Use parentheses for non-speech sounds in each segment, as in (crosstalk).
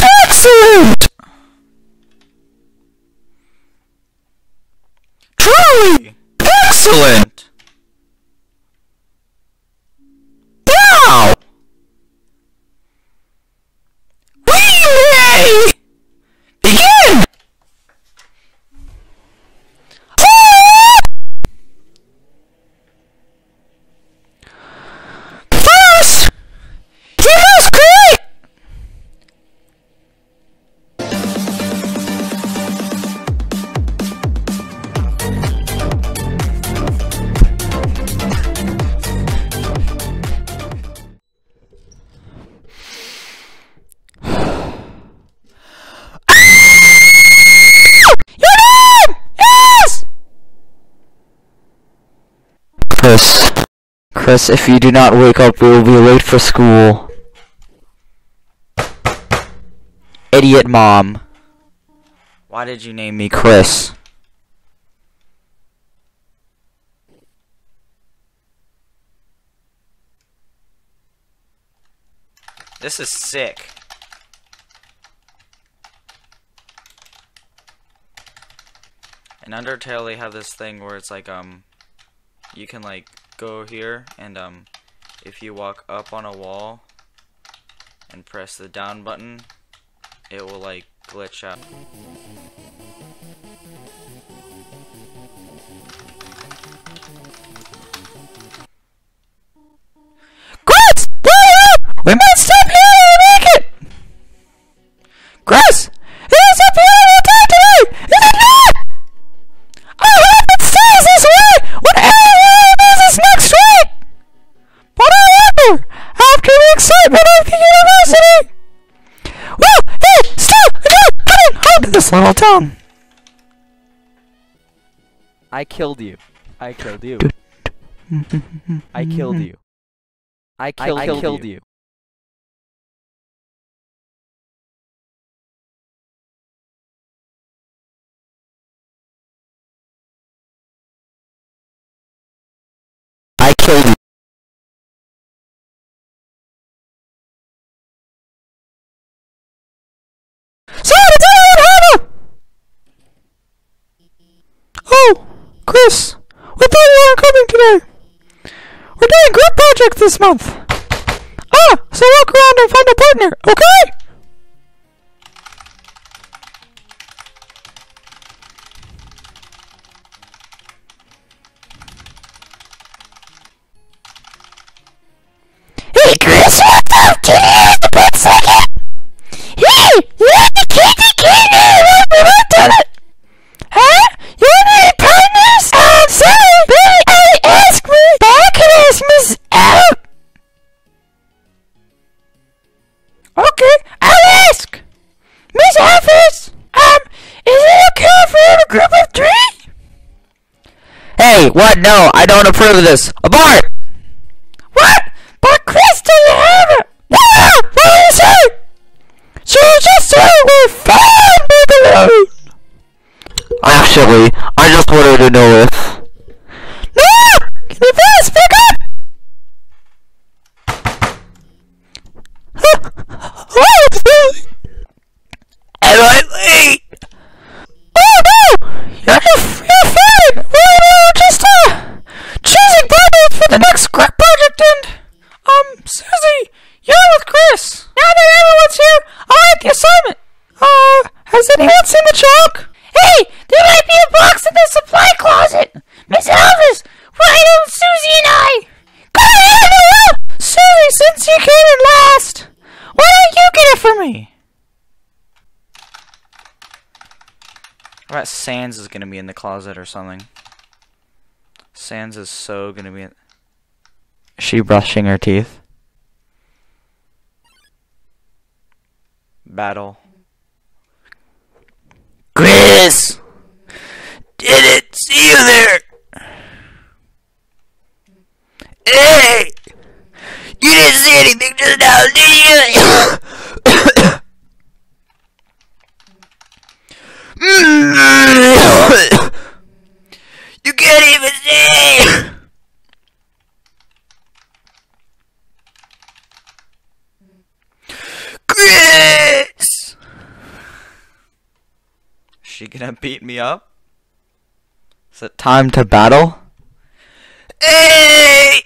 Excellent! Truly! Excellent! If you do not wake up, we will be late for school. Idiot mom. Why did you name me Kris? This is sick. In Undertale, they have this thing where it's like, um, you can like go here and um, if you walk up on a wall and press the down button, it will like glitch out. Kris, we might stop here this little town. I killed you. I killed you. (laughs) I killed you. I killed, I killed, killed you. Kris, we thought you weren't coming today. We're doing group projects this month. Ah, so walk around and find a partner, okay? I don't approve of this. Abort! What? But Kris doesn't have it. Yeah, what do you say? You just say we're fine, baby. Actually, I just wanted to know if. No! Can you please speak up? oh, Am I late? Oh no! You're, you're fine! We were just, uh, choosing partners for the next group project and, um, Susie, you're with Kris. Now that everyone's here, I'll write the assignment. Uh, has anyone seen the chalk? Hey, there might be a box in the supply closet. Miss Alphys, why don't Susie and I? Go ahead, no, Susie, since you came in last, why don't you get it for me? I bet Sans is gonna be in the closet or something. Sans is so gonna be. In she brushing her teeth? Battle. Kris! Didn't see you there! Hey! You didn't see anything just now, did you? (laughs) you can't even see! Beat me up? Is it time to battle? Hey!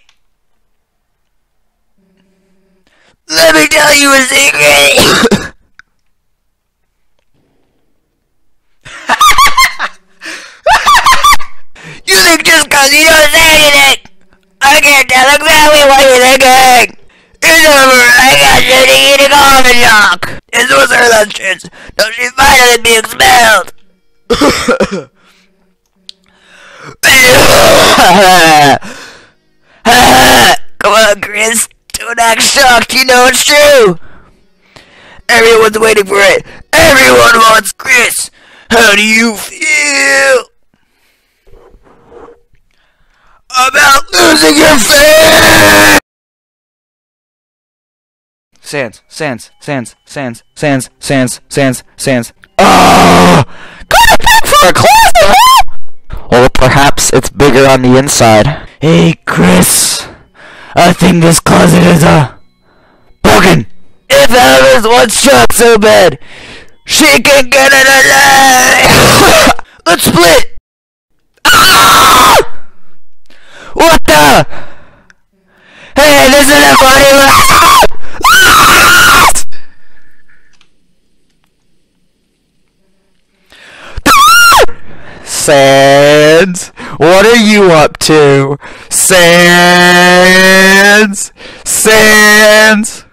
Let me tell you a secret! (laughs) you think just cause you don't say anything, I can tell exactly what you're thinking! It's over, I got you to eat a common shock! This was her last chance, now she's finally be expelled! Come on, Kris. Don't act shocked. You know it's true. Everyone's waiting for it. Everyone wants Kris. How do you feel about losing your face? Sans, Sans, Sans, Sans, Sans, Sans, Sans, Sans. Oh! For a closet, Or perhaps it's bigger on the inside. Hey, Kris. I think this closet is, uh, broken. If Alphys wants Chuck so bad, she can get it alive. (coughs) Let's split. Ah! What the? Hey, this isn't funny. Sans, what are you up to? Sands, Sans.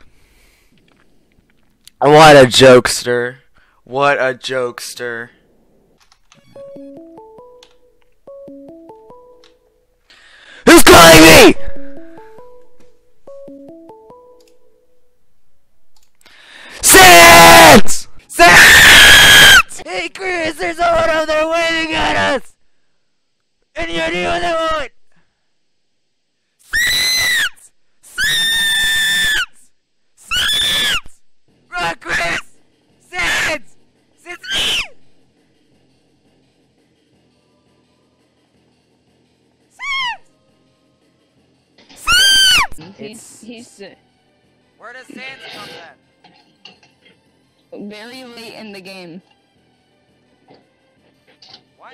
What a jokester. What a jokester. Who's calling me? Any idea what they want? Sans! Sans! Sans! Run, Kris! Sans! Sans! Sans! He's, he's uh, Where does Sans come then? very late in the game. What?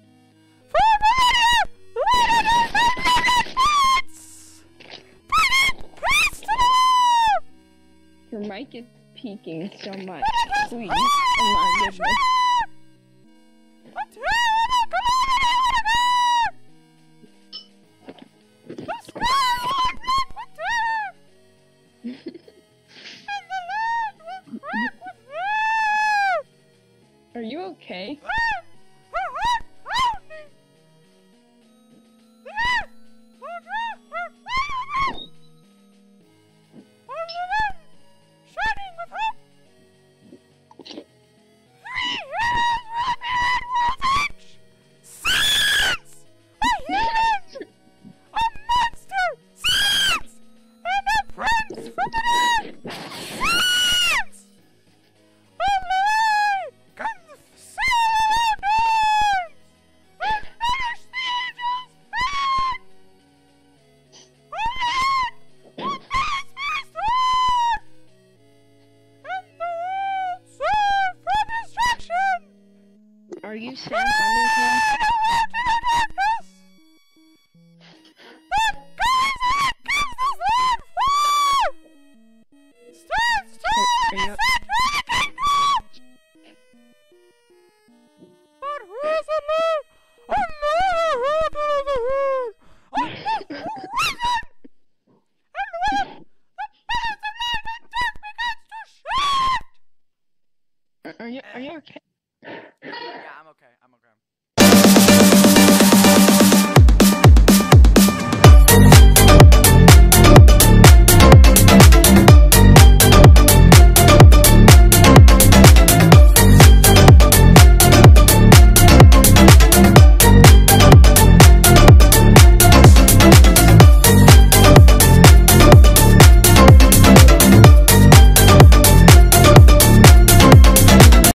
Mic so much. Please. Oh my goodness. ฉัน说